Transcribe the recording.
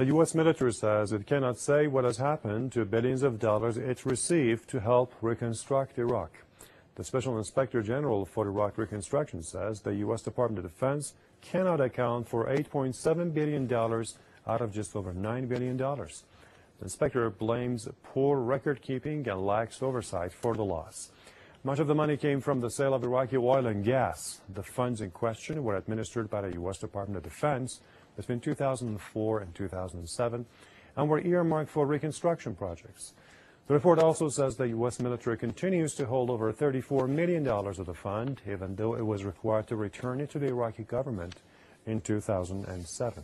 The U.S. military says it cannot say what has happened to billions of dollars it received to help reconstruct Iraq. The Special Inspector General for Iraq Reconstruction says the U.S. Department of Defense cannot account for $8.7 billion out of just over $9 billion. The inspector blames poor record keeping and lax oversight for the loss. Much of the money came from the sale of Iraqi oil and gas. The funds in question were administered by the U.S. Department of Defense between 2004 and 2007 and were earmarked for reconstruction projects. The report also says the U.S. military continues to hold over $34 million of the fund, even though it was required to return it to the Iraqi government in 2007.